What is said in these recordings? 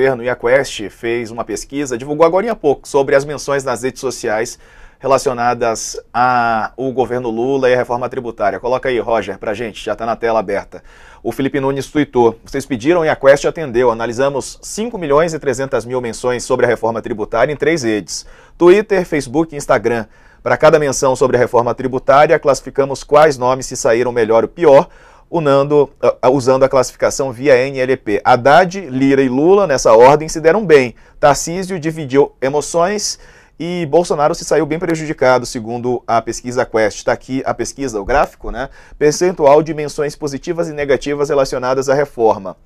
governo e a Quest fez uma pesquisa, divulgou agora há pouco, sobre as menções nas redes sociais relacionadas ao governo Lula e a reforma tributária. Coloca aí, Roger, pra gente, já está na tela aberta. O Felipe Nunes tweetou, vocês pediram e a Quest atendeu. Analisamos 5 milhões e 300 mil menções sobre a reforma tributária em três redes, Twitter, Facebook e Instagram. Para cada menção sobre a reforma tributária, classificamos quais nomes se saíram melhor ou pior, unando, uh, usando a classificação via NLP. Haddad, Lira e Lula, nessa ordem, se deram bem. Tarcísio dividiu emoções e Bolsonaro se saiu bem prejudicado, segundo a pesquisa Quest. Está aqui a pesquisa, o gráfico, né? Percentual de menções positivas e negativas relacionadas à reforma.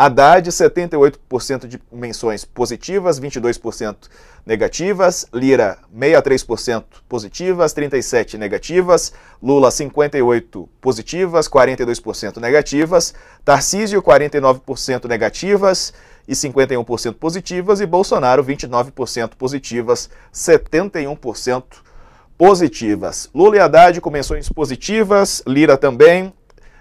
Haddad, 78% de menções positivas, 22% negativas. Lira, 63% positivas, 37% negativas. Lula, 58% positivas, 42% negativas. Tarcísio, 49% negativas e 51% positivas. E Bolsonaro, 29% positivas, 71% positivas. Lula e Haddad com menções positivas, Lira também,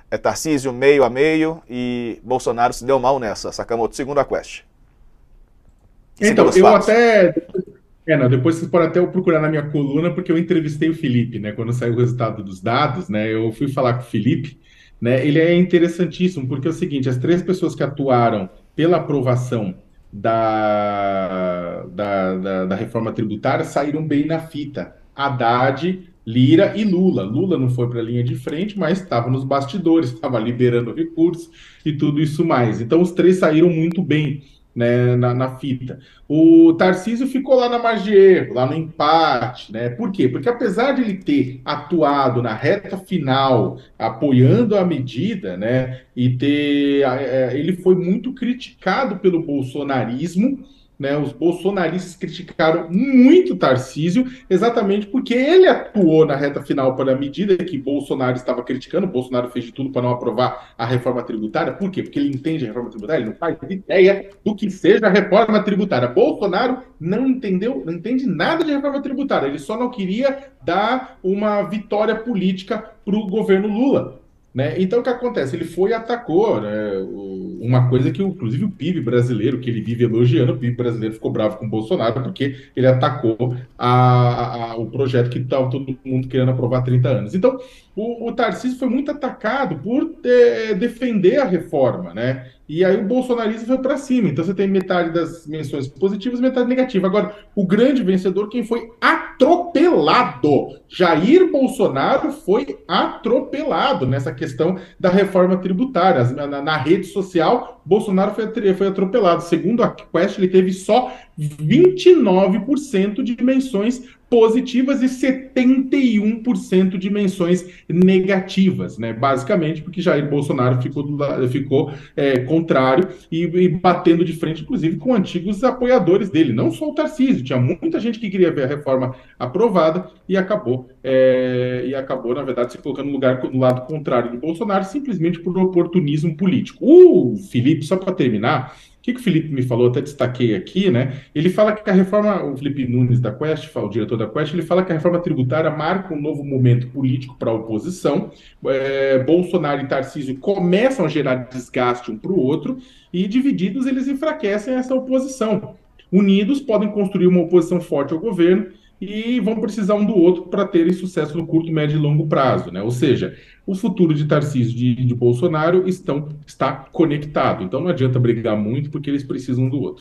é Tarcísio meio a meio e Bolsonaro se deu mal nessa. Sakamoto, segundo a Quest. Então, eu fatos. até. É, não, depois vocês podem até procurar na minha coluna, porque eu entrevistei o Felipe, né? Quando saiu o resultado dos dados, né? Eu fui falar com o Felipe, né? Ele é interessantíssimo, porque é o seguinte: as três pessoas que atuaram pela aprovação da, da, da, da reforma tributária saíram bem na fita. Haddad, Lira e Lula. Lula não foi para a linha de frente, mas estava nos bastidores, estava liberando recursos e tudo isso mais. Então os três saíram muito bem né, na, na, fita. O Tarcísio ficou lá na erro, lá no empate, né? Por quê? Porque apesar de ele ter atuado na reta final, apoiando a medida, né, e ter, é, ele foi muito criticado pelo bolsonarismo né, os bolsonaristas criticaram muito Tarcísio, exatamente porque ele atuou na reta final para a medida que Bolsonaro estava criticando. Bolsonaro fez de tudo para não aprovar a reforma tributária. Por quê? Porque ele entende a reforma tributária, ele não faz ideia do que seja a reforma tributária. Bolsonaro não entendeu, não entende nada de reforma tributária. Ele só não queria dar uma vitória política para o governo Lula. Né? Então, o que acontece? Ele foi e atacou né, uma coisa que, inclusive, o PIB brasileiro, que ele vive elogiando, o PIB brasileiro ficou bravo com o Bolsonaro porque ele atacou a, a, o projeto que estava todo mundo querendo aprovar há 30 anos. Então, o, o Tarcísio foi muito atacado por de, defender a reforma, né? E aí o bolsonarismo foi para cima. Então você tem metade das menções positivas, metade negativa. Agora, o grande vencedor, quem foi atropelado? Jair Bolsonaro foi atropelado nessa questão da reforma tributária. Na, na rede social, Bolsonaro foi, atropelado. Segundo a Quest, ele teve só 29% de menções positivas e 71% de menções negativas, né? Basicamente porque Jair Bolsonaro ficou, ficou é, contrário e, e, batendo de frente, inclusive, com antigos apoiadores dele, não só o Tarcísio, tinha muita gente que queria ver a reforma aprovada e acabou, é, e acabou, na verdade, se colocando no, lugar, no lado contrário de Bolsonaro, simplesmente por oportunismo político. O Felipe, só para terminar, que, que o Felipe me falou, até destaquei aqui, né? Ele fala que a reforma, o Felipe Nunes da Quest, o diretor da Quest, ele fala que a reforma tributária marca um novo momento político para a oposição. É, Bolsonaro e Tarcísio começam a gerar desgaste um para o outro e divididos eles enfraquecem essa oposição. Unidos podem construir uma oposição forte ao governo e vão precisar um do outro para terem sucesso no curto, médio e longo prazo, né? Ou seja, o futuro de Tarcísio de, de Bolsonaro estão, está conectado. Então não adianta brigar muito porque eles precisam um do outro.